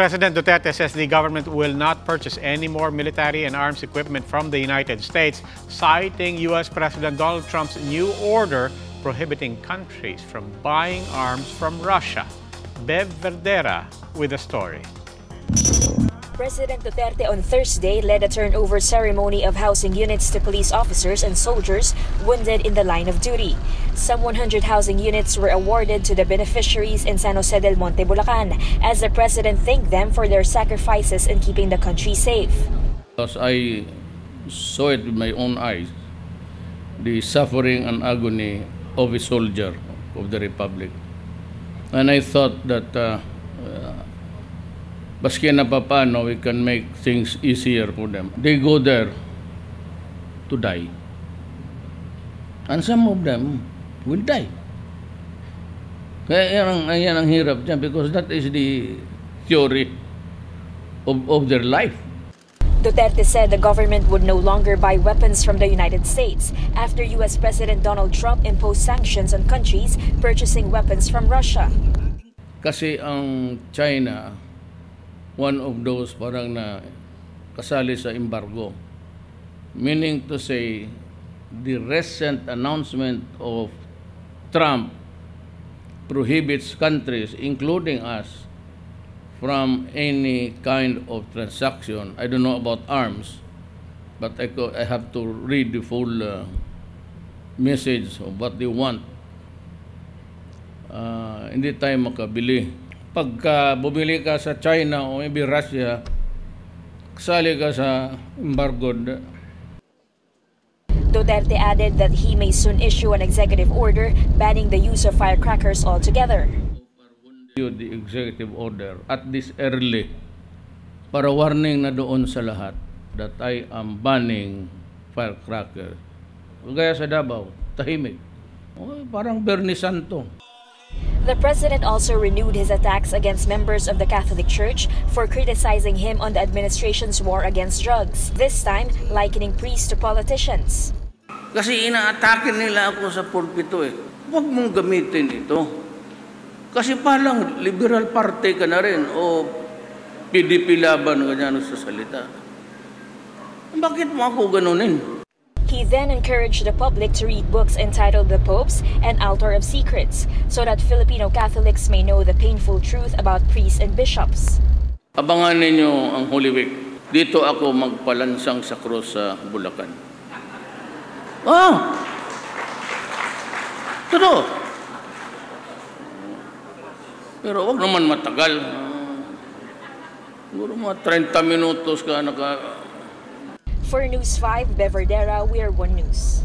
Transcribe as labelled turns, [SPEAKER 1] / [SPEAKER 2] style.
[SPEAKER 1] President Duterte says the government will not purchase any more military and arms equipment from the United States, citing U.S. President Donald Trump's new order prohibiting countries from buying arms from Russia. Bev Verdera with a story.
[SPEAKER 2] President Duterte on Thursday led a turnover ceremony of housing units to police officers and soldiers wounded in the line of duty. Some 100 housing units were awarded to the beneficiaries in San Jose del Monte, Bulacan, as the president thanked them for their sacrifices in keeping the country safe.
[SPEAKER 3] Because I saw it with my own eyes, the suffering and agony of a soldier of the Republic. And I thought that uh, Baski na pa paano, we can make things easier for them. They go there to die. And some of them will die. Kaya yan ang, yan ang hirap dyan because that is the theory of, of their life.
[SPEAKER 2] Duterte said the government would no longer buy weapons from the United States after U.S. President Donald Trump imposed sanctions on countries purchasing weapons from Russia.
[SPEAKER 3] Kasi ang China, one of those parang na kasali sa embargo. Meaning to say, the recent announcement of Trump prohibits countries, including us, from any kind of transaction. I don't know about arms, but I, I have to read the full uh, message of what they want. Uh, hindi tayo makabili pagka bumili ka sa China o maybe Russia, kasali ka sa embargoed.
[SPEAKER 2] Duterte added that he may soon issue an executive order banning the use of firecrackers altogether.
[SPEAKER 3] The executive order at this early para warning na doon sa lahat that I am banning firecracker. Gaya sa Davao, tahimik. Oh, parang Bernie Santo.
[SPEAKER 2] The president also renewed his attacks against members of the Catholic Church for criticizing him on the administration's war against drugs, this time likening priests to politicians.
[SPEAKER 3] Kasi inaatake nila ako sa pulpito eh. Huwag mong gamitin ito. Kasi palang liberal party ka na rin o PDP laban ka dyan sa salita. Bakit mo ako ganunin?
[SPEAKER 2] He then encouraged the public to read books entitled The Popes and Altar of Secrets so that Filipino Catholics may know the painful truth about priests and bishops.
[SPEAKER 3] Abangan ninyo ang Holy Week. Dito ako magpalansang sa krus sa Bulacan. Ah! Totoo. Pero wag naman matagal. Ah, Siguro mga 30 minutos ka naka...
[SPEAKER 2] For News 5, Beverdera, We're One News.